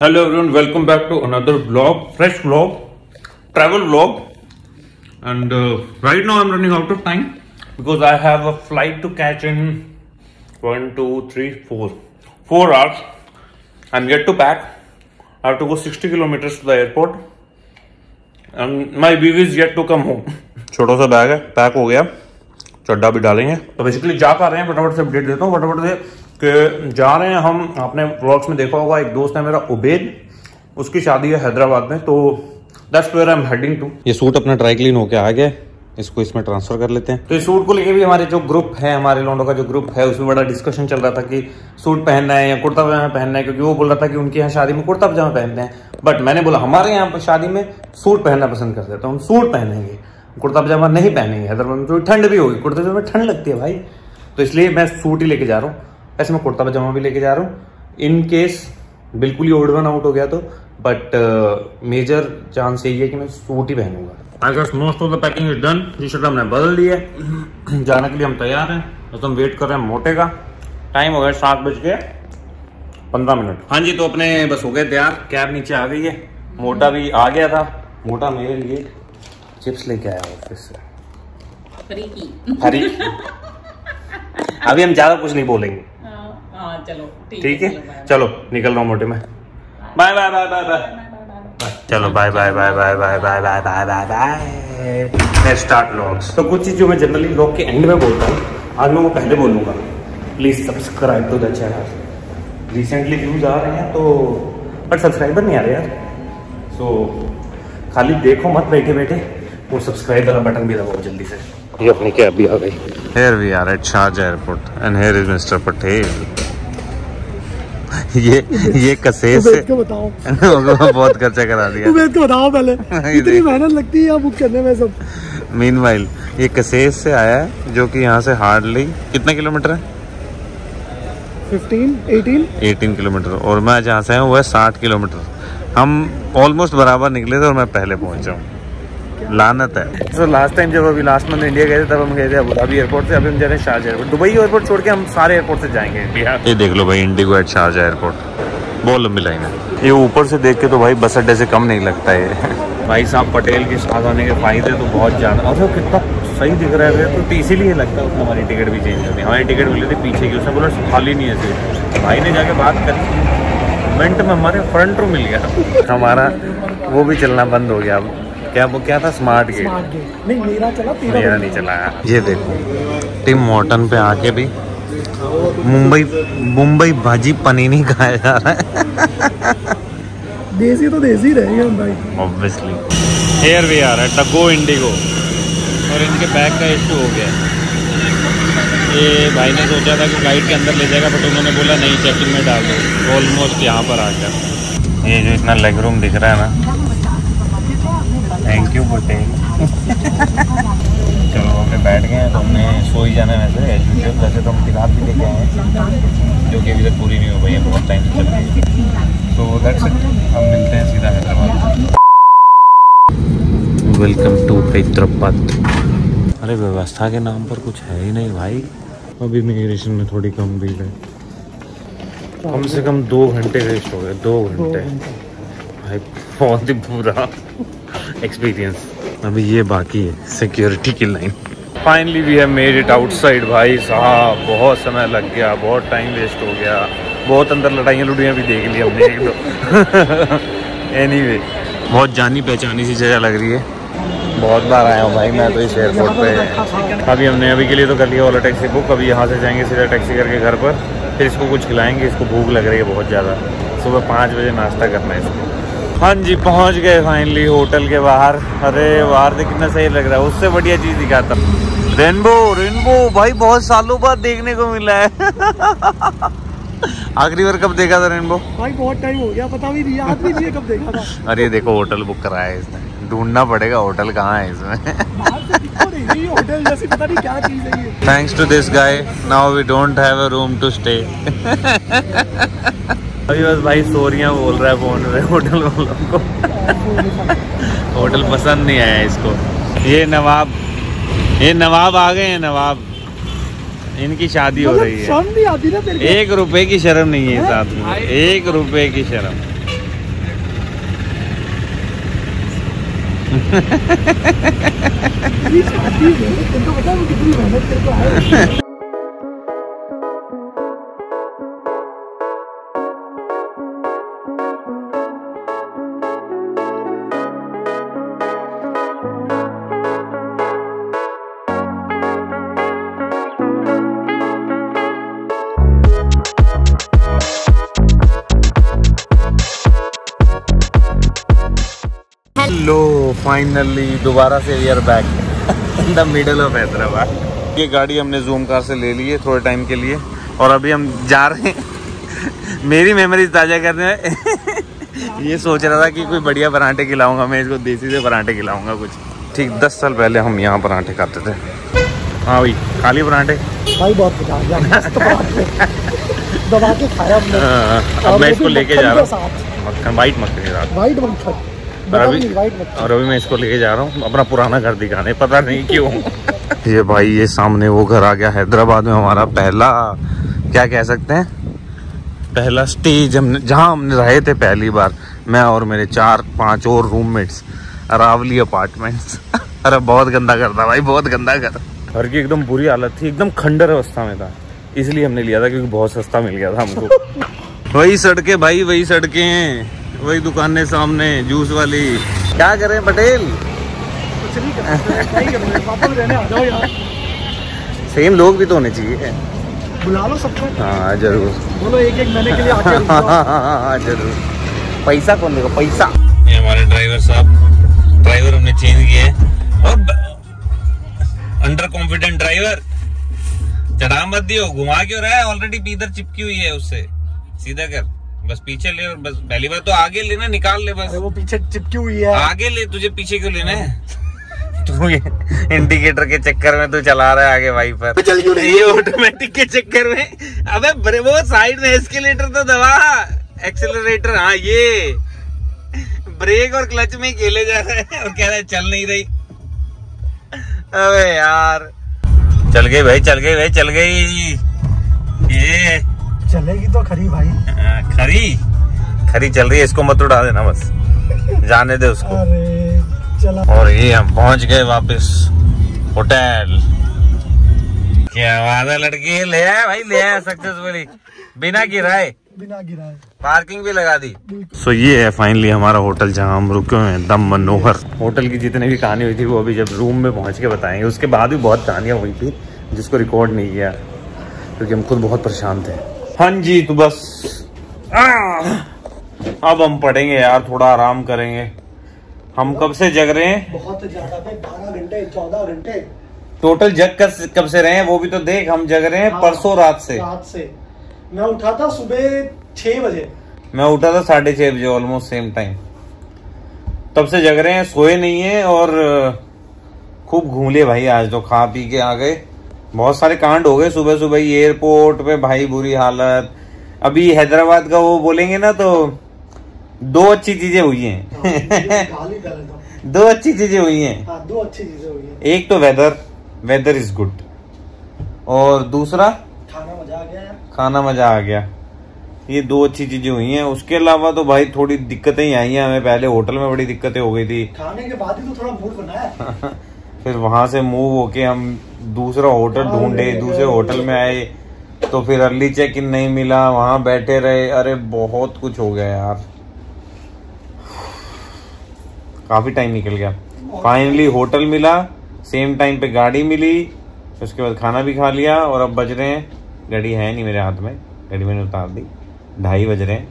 Hello everyone, welcome back to another vlog, fresh vlog, travel vlog. And uh, right now I'm running out of time because I have a flight to catch in one, two, three, four, four hours. I'm yet to pack. I have to go 60 kilometers to the airport. And my baby is yet to come home. छोटा सा bag है pack हो गया चड्डा भी डालेंगे तो basically जा पा रहे हैं फटाफट से अपडेट देता हूँ फटाफट से कि जा रहे हैं हम आपने व्लॉग्स में देखा होगा एक दोस्त है मेरा उबेद। उसकी शादी है हैदराबाद में तो that's where I am heading to ये सूट अपना ड्राई क्लीन होके आ गया इसको इसमें ट्रांसफ़र कर लेते हैं। तो इस सूट को लेके भी हमारे जो ग्रुप है हमारे लोगों का जो ग्रुप है उसमें बड़ा डिस्कशन चल रहा था कि सूट पहनना है या कुर्ता पजामा पहनना है क्योंकि वो बोल रहा था कि उनके यहाँ शादी में कुर्ता पजामा पहनते हैं। बट मैंने बोला हमारे यहाँ पर शादी में सूट पहनना पसंद करते हैं तो हम सूट पहनेंगे। कुर्ता पजामा नहीं पहनेंगे हैदराबाद में तो ठंड भी होगी कुर्ते पजामा ठंड लगती है भाई। तो इसलिए मैं सूट ही लेके जा रहा हूँ। ऐसे मैं कुर्ता पजामा भी लेके जा रहा हूँ। इन केस बिल्कुल ही ओल्ड वन आउट हो गया तो बट मेजर चांस यही है कि मैं सूट ही पहनूँगा। I guess most of the packing is done T shirt हमने बदल दी है। जाने के लिए हम तैयार हैं। बस हम वेट कर रहे हैं मोटे का। टाइम हो गया सात बज के पंद्रह मिनट। हाँ जी तो अपने बस हो गए तैयार। कैब नीचे आ गई है। मोटा भी आ गया था। मोटा मेरे लिए चिप्स लेके आया ऑफ़िस से। फ्री की हरी अभी हम ज़्यादा कुछ नहीं बोलेंगे हाँ, हाँ चलो ठीक है चलो, निकल रहा हूँ मोटे में bye bye bye bye bye चलो bye bye bye bye bye bye bye bye bye bye start vlogs तो कुछ चीज़ जो मैं जनरली व्लॉग के एंड में बोलता हूँ आज मैं वो पहले बोलूँगा please subscribe to the channel recently views आ रहे हैं तो बट सब्सक्राइबर नहीं आ रहे यार सो so, खाली देखो मत बैठे बैठे वो सब्सक्राइब वाला बटन भी दबाओ जल्दी से ये अपनी कैब भी आ गई Here we are at Sharjah Airport and here is Mr. Patel. ये ये कसेस से बताओ। बहुत खर्चा करा दिया। को बताओ पहले। इतनी मेहनत लगती है बुक करने में सब। मीनवाइल ये कसेस से आया है जो कि यहाँ से हार्डली कितना किलोमीटर है? 15 18 18 किलोमीटर। और मैं जहाँ से आया हूँ वो है 60 किलोमीटर। हम ऑलमोस्ट बराबर निकले थे और मैं पहले पहुँचा हूँ। लानत है। सो लास्ट टाइम जब अभी लास्ट मंथ इंडिया गए थे तब हम गए थे अबू धाबी एयरपोर्ट से। अभी हम जा रहे हैं शारजा एयरपोर्ट दुबई एयरपोर्ट छोड़ के हम सारे एयरपोर्ट से जाएँगे। इंडिया ये देख लो भाई इंडिगो एट शारजा एयरपोर्ट बहुत लंबी लाइन है। ये ऊपर से देख के तो भाई बस अड्डे से कम नहीं लगता है भाई साहब पटेल के साथ आने के फ़ायदे तो बहुत ज़्यादा। और कितना सही दिख रहा है तो इसीलिए लगता है उसने हमारी टिकट भी चेंज करनी हमारी टिकट मिली थी पीछे की उसने बोला खाली नहीं है भाई ने जाके बात करी। मिनट में हमारे फ्रंट रो मिल गया। हमारा वो भी चलना बंद हो गया। अब क्या वो क्या था? स्मार्ट गेट स्मार्ट गेट नहीं मेरा चला तेरा मेरा नहीं चलाया ये देखो टिम मॉर्टन पे आके भी मुंबई मुंबई भाजी पनीनी खाया जा रहा है। देसी तो देसी रहेंगे भाई। Obviously here we are at the go IndiGo और इनके बैग का इशू हो गया। ये भाई ने सोचा था कि फ़्लाइट के अंदर ले जाएगा बट उन्होंने बोला नहीं चेकिंग में डाल दो। ऑलमोस्ट यहाँ पर आ आकर। ये जो इतना लेग रूम दिख रहा है ना थैंक यू पटेल चलो हमने बैठ गए हैं तो हमने सो ही जाना है वैसे एज यूजल वैसे तो हम किताब भी लेके आए हैं जो कि अभी तक पूरी नहीं हो पाई है बहुत टाइम से चल रही है। तो दैट्स इट हम मिलते हैं सीधा हैदराबाद। वेलकम टू हैदराबाद अरे व्यवस्था के नाम पर कुछ है ही नहीं भाई। अभी इमिग्रेशन में थोड़ी कम भीड़ है। कम से कम दो घंटे वेस्ट हो गए दो घंटे। भाई बहुत ही बुरा। एक्सपीरियंस अभी ये बाकी है सिक्योरिटी की line finally we have made it outside भाई साहब। बहुत समय लग गया बहुत टाइम वेस्ट हो गया। बहुत अंदर लड़ाइयाँ लुड़ियाँ भी देख ली हमने एक दो। एनीवे बहुत जानी पहचानी सी जगह लग रही है। बहुत बार आया हूँ भाई मैं तो इस एयरपोर्ट पे। अभी हमने अभी के लिए तो कर लिया ओला टैक्सी बुक अभी यहाँ से जाएँगे सीधा टैक्सी करके घर पर। फिर इसको कुछ खिलाएँगे इसको भूख लग रही है बहुत ज़्यादा। सुबह पाँच बजे नाश्ता करना है इसको। हाँ जी पहुँच गए फाइनली होटल के बाहर। अरे बाहर से कितना सही लग रहा है। उससे बढ़िया चीज़ दिखाता रेनबो रेनबो भाई बहुत सालों बाद देखने को मिला है। आखिरी बार कब देखा था रेनबो? भाई बहुत टाइम हो गया पता भी नहीं याद भी नहीं है कब देखा था। अरे देखो होटल बुक कराया है इसने। ढूंढना पड़ेगा होटल कहाँ है इसमें। तो thanks to this guy now we don't have a room to stay अभी बस भाई सोरिया बोल रहा है फ़ोन में होटल वालों को। होटल पसंद नहीं आया इसको। ये नवाब ये नवाब आ गए हैं नवाब। इनकी शादी हो मतलब रही है। शर्म भी आती ना एक रुपए की शर्म नहीं है साथ में। एक रुपए की शर्म। पता है कितनी मेहनत फाइनली दोबारा से we are back in the middle of Hyderabad ये गाड़ी हमने जूम कार से ले ली है थोड़े टाइम के लिए और अभी हम जा रहे हैं। मेरी मेमोरीज ताज़ा करने में। ये सोच रहा था कि कोई बढ़िया पराठे खिलाऊँगा मैं इसको देसी से पराठे खिलाऊँगा कुछ। ठीक दस साल पहले हम यहाँ पराठे खाते थे। हाँ भाई खाली पराठे? भाई बहुत दबा के खाया हमने। हाँ, अब मैं इसको लेके जा रहा हूँ। मक्खन वाइट मक्खन के साथ। वाइट मक्खन। और अभी और अभी मैं इसको लेके जा रहा हूँ अपना पुराना घर दिखाने पता नहीं क्यों। ये भाई ये सामने वो घर आ गया हैदराबाद में हमारा पहला क्या कह सकते हैं? पहला स्टेज हमने जहाँ हमने रहे थे पहली बार मैं और मेरे चार पाँच और रूममेट्स अरावली अपार्टमेंट्स अरे बहुत गंदा घर था भाई बहुत गंदा घर। घर की एकदम बुरी हालत थी एकदम खंडर अवस्था में था। इसलिए हमने लिया था क्योंकि बहुत सस्ता मिल गया था हमको। वही सड़कें भाई वही सड़कें। हैं वही दुकानें सामने जूस वाली। क्या करें पटेल? कुछ नहीं कर ही सेम लोग भी तो होने चाहिए। बुला लो सबको हाँ ज़रूर। बोलो एक एक महीने के लिए आके रुक। ज़रूर। पैसा कौन देगा? पैसा। ये हमारे ड्राइवर साहब ड्राइवर हमने चेंज किए और अंडर कॉन्फिडेंट ड्राइवर चढ़ा मत दियो घुमा क्यों रहा है? ऑलरेडी इधर चिपकी हुई है उससे। सीधा कर। बस पीछे ले और बस पहली बार तो आगे लेना निकाल ले बस। वो पीछे चिपकी हुई है। आगे ले तुझे पीछे क्यों लेना है? तू ये इंडिकेटर के चक्कर में तू चला रहा है आगे वाइपर चल क्यों रही ये ऑटोमेटिक के चक्कर में। अबे ब्रे- वो साइड में एस्केलेटर तो दबा। एक्सेलरेटर हाँ ये। ब्रेक और क्लच में खेले जा रहे हैं। और कह रहा है चल नहीं रही। अबे यार। चल गई भाई चल गई भाई चल गई। ये चलेगी तो खरी भाई। हाँ, खरी। खरी चल रही है इसको मत उड़ा देना बस। जाने दे उसको। अरे चला। और ये हम पहुँच गए वापस। होटल। क्या बात है लड़की। ले आया भाई ले आया सक्सेसफुली बिना गिराए। बिना गिराए। पार्किंग भी लगा दी। सो ये है फाइनली हमारा होटल जहाँ हम रुके हुए हैं दम मनोहर। होटल की जितनी भी कहानी हुई थी वो अभी जब रूम में पहुँच के बताएँगे। उसके बाद भी बहुत कहानियाँ हुई थी जिसको रिकॉर्ड नहीं किया क्योंकि हम खुद बहुत परेशान थे। हाँ जी तो बस! अब हम पढ़ेंगे यार थोड़ा आराम करेंगे। हम कब से जग रहे हैं? बहुत ज़्यादा भाई बारह घंटे चौदह घंटे। टोटल जग कब कब से रहे हैं? वो भी तो देख हम जग रहे हैं हाँ, परसों रात से। रात से। मैं उठा था सुबह छह बजे। मैं उठा था साढ़े छह बजे ऑलमोस्ट सेम टाइम तब से जग रहे हैं सोए नहीं है और खूब घूम भाई आज तो खा पी के आ गए। बहुत सारे कांड हो गए सुबह सुबह ही एयरपोर्ट पे भाई बुरी हालत। अभी हैदराबाद का वो बोलेंगे ना तो दो अच्छी चीज़ें हुई हैं। था। दो अच्छी चीज़ें हुई हैं। हाँ दो अच्छी चीज़ें हुई हैं। एक तो वेदर वेदर इज़ गुड और दूसरा? खाना मज़ा आ गया खाना मज़ा आ गया। ये दो अच्छी चीज़ें हुई हैं। उसके अलावा तो भाई थोड़ी दिक्कतें ही आई हैं। हमें पहले होटल में बड़ी दिक्कतें हो गई थी। खाने के बाद ही तो थोड़ा मूड बनाया। फिर वहाँ से मूव होके हम दूसरा होटल हाँ, ढूंढे दूसरे होटल में आए तो फिर अर्ली चेक इन नहीं मिला वहाँ बैठे रहे। अरे बहुत कुछ हो गया यार। काफ़ी टाइम निकल गया। फाइनली होटल मिला सेम टाइम पे गाड़ी मिली उसके बाद खाना भी खा लिया और अब बज रहे हैं। गाड़ी है नहीं मेरे हाथ में। गाड़ी मैंने उतार दी। ढाई बज रहे हैं।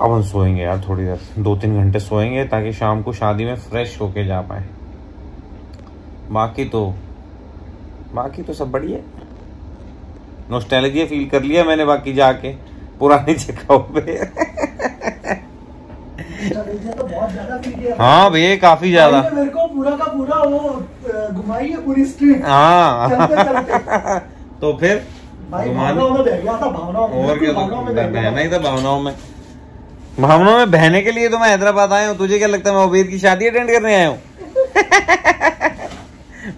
अब हम सोएँगे यार थोड़ी देर। दो तीन घंटे सोएँगे ताकि शाम को शादी में फ्रेश होके जा पाए। बाकी तो बाकी तो सब बढ़िया नोस्टैल्जिया फील कर लिया मैंने बाकी जाके। पुरानी जगहों पे। तो हाँ भैया काफ़ी ज़्यादा। मेरे को पूरा का पूरा वो घुमाई है पूरी स्ट्रीट हाँ। चलते चलते। तो फिर? भावनाओं में बह गया था भावनाओं में। और क्या तो भावनाओं में बहना ही था। भावनाओं में। भावनाओं में बहने के लिए तो मैं हैदराबाद आया हूँ। तुझे क्या लगता है मैं उबेद की शादी अटेंड करने आया हूँ?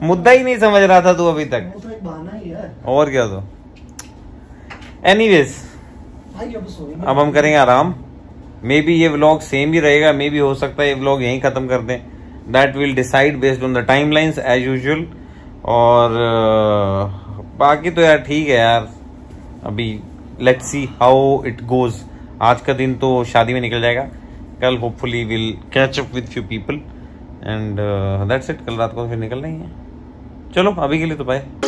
मुद्दा ही नहीं समझ रहा था तू अभी तक। वो तो एक बहाना ही है। और क्या तो? एनीवेज अब अब हम करेंगे आराम। मे बी ये व्लॉग सेम ही रहेगा मे बी हो सकता है ये व्लॉग यहीं खत्म कर दें। That will decide based on the timelines as usual और बाकी तो यार ठीक है यार। अभी let's see how it goes आज का दिन तो शादी में निकल जाएगा। कल hopefully will catch up with few people and that's it कल रात को फिर निकल रही है। चलो अभी के लिए तो बाय